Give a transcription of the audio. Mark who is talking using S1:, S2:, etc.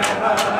S1: Amém.